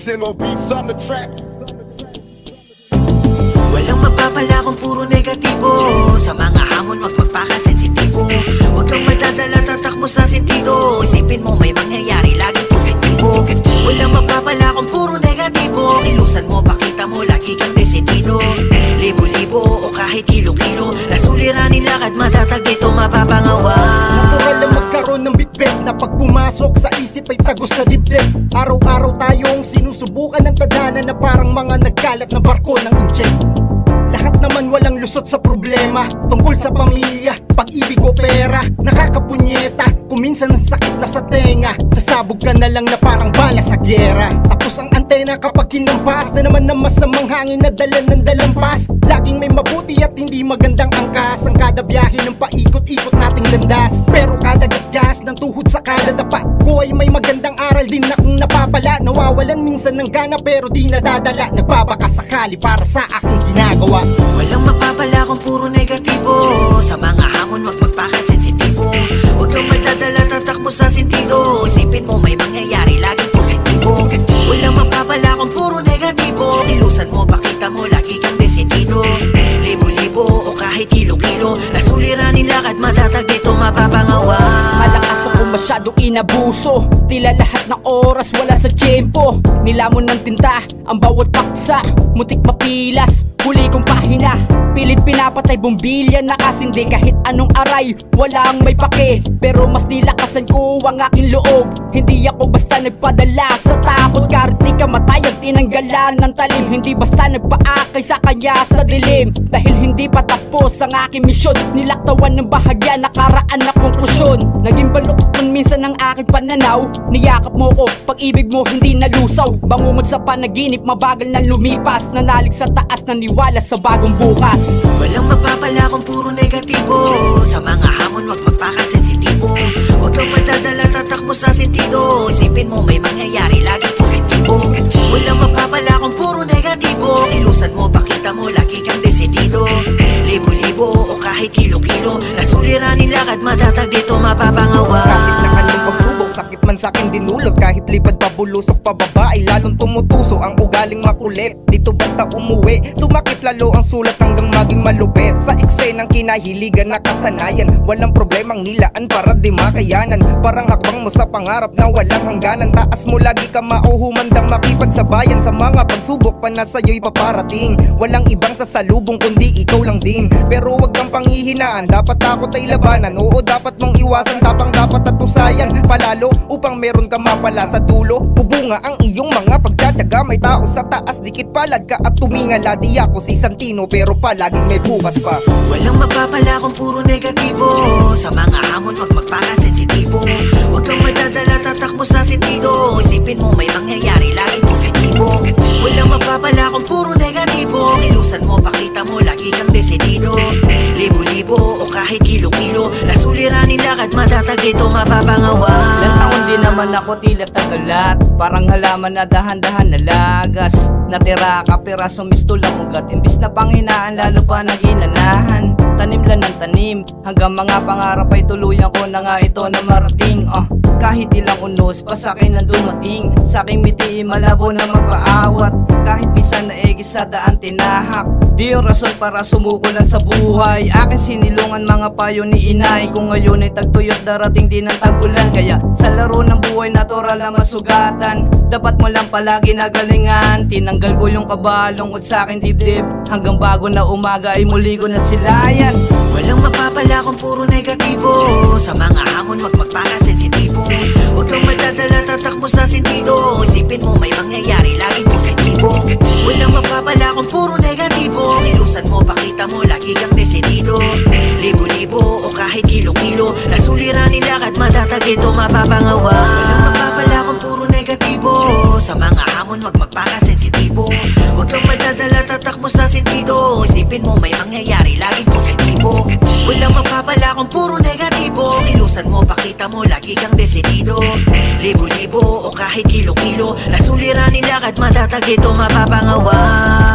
Zillow beats on the track. Walang mapapala kung puro negatibo. Sa mga hamon wag magpakasensitibo. Huwag kang madadala tatakbo sa sentido. Isipin mo may mangyayari laging positibo. Walang mapapala kung puro negatibo. Ilusan mo pakita mo lagi kang desidido Libo-libo o kahit kilo-kilo. Nasuliranin lakad matatag ito mapapangawa bitbit Na pag pumasok sa isip ay tagos sa dibdib. Araw-araw tayong sinusubukan ng tadhana Na parang mga nagkalat na barko ng incheck. Lahat naman walang lusot sa problema Tungkol sa pamilya, pag-ibig o pera Nakakapunyeta, kuminsan ang sakit na sa tenga. Sasabog ka na lang na parang bala sa gyera Tapos ang antena kapag kinampas Na naman ng masamang hangin na dala ng dalampas. Laging may mabuti at hindi magandang angkas. Ang kada biyahe ng paikot-ikot nating landas. Pero kada gasgas ng tuhod sa kada dapa Ko ay may magandang aral din na kung napapala. Nawawalan minsan ng gana pero di nadadala. Nagbabaka sakali para sa aking ginagawa. Walang mapapala kung puro negatibo. Sa sentido Isipin mo may mangyayari. Laging positibo. Walang mapapala kung puro negatibo. Ilusan mo pakita mo lagi kang desidido Libo-libo o kahit kilo-kilo. Nasuliranin lakad matatag ito mapapangawa. Malakas ako masyadong inabuso. Tila lahat ng oras wala sa tiyempo. Nilamon ng tinta ang bawat paksa. Mutik mapilas, Pilit pinapatay bombilya nakasindi Kahit anong aray, walang may pake. Pero mas nilakasan ko ang aking loob. Hindi ako basta nagpadala sa takot. Kahit di ka matay ang tinanggalan ng talim Hindi basta nagpaakay sa kanya sa dilim. Dahil hindi pa tapos ang aking misyon Nilaktawan ng bahagya, nakaraan na konklusyon. Naging baluktot man minsan ang aking pananaw. Niyakap mo ko, pag-ibig mo hindi nalusaw. Bangungod sa panaginip, mabagal na lumipas. Nanalig sa taas, naniwala sa bagong bukas Walang mapapala kung puro negatibo. Sa mga hamon wag magpakasensitibo Huwag kang madadala tatakbo sa sentido. Isipin mo may mangyayari laging positibo. Walang mapapala kung puro negatibo. Ilusan mo pakita mo lagi kang desidido Libo-libo o kahit kilo-kilo. Nasuliranin lakad matatag dito mapapangawa. Kahit na sakit man sa akin dinulot Kahit lipad pa bulusok pababa ay lalong tumutuso Ang ugaling makulit, dito basta umuwi Sumakit lalo ang sulat hanggang maging malupit. Sa eksenang kinahiligan na kasanayan Walang problemang nilaan para di makayanan. Parang hakbang mo sa pangarap na walang hangganan. Taas mo lagi ka mauhumandang makipagsabayan Sa mga pagsubok pa na sa'yo'y paparating. Walang ibang sasalubong kundi ikaw lang din. Pero wag kang panghihinaan, dapat takot ay labanan. Oo dapat mong iwasan, tapang dapat at usayan. Palalo upang meron ka mapala sa dulo. Bubunga ang iyong mga pagtsatsaga. May tao sa taas, dikit palad ka at tumingala Di ako si Santino pero palaging may bukas pa. Walang mapapala kung puro negatibo. Sa mga hamon wag magpakasensitibo Huwag kang madadala tatakbo sa sentido. Isipin mo may mangyayari laging positibo Walang mapapala kung puro negatibo. Ilusan mo pakita mo lagi kang desidido kahit kilo-kilo. Nasuliranin lakad matatag ito mapapangawa. Ilang taon din naman ako tila tagalat. Parang halaman na dahan-dahan na lagas. Natira ka piraso misto lang ugat. Imbis na panghinaan lalo pa naginanahan Tanim lang ng tanim Hanggang mga pangarap ay tuluyan ko na nga ito na marating uh, Kahit ilang unos pa sa akin na dumating Sa aking miti malabo na magpaawat. Kahit minsan naegis sa daan tinahak. Di yung rason para sumuko lang sa buhay. Akin sinilungan mga payo ni inay. Kung ngayon ay tagtuyot darating din ang tagulan Kaya sa laro ng buhay natural na masugatan. Dapat mo lang palagi nagalingan Tinanggal ko yung kabalong sa akin dibdib. Hanggang bago na umaga ay muli ko na silayan Walang mapapala kung puro negatibo kung puro negatibo. Ilusan mo pakita mo lagi kang desidido Libo-libo o kahit kilo-kilo. Nasuliranin lakad matatag ito mapapangawa. Walang mapapala kung puro negatibo. Sa mga hamon wag magpakasensitibo. Huwag kang madadala tatakbo sa sentido. Isipin mo may mangyayari laging positibo. Walang mapapala kung puro negatibo. Ilusan mo pakita mo lagi kang desidido Libo-libo o kahit kilo-kilo. Nasuliranin lakad matatag ito mapapangawa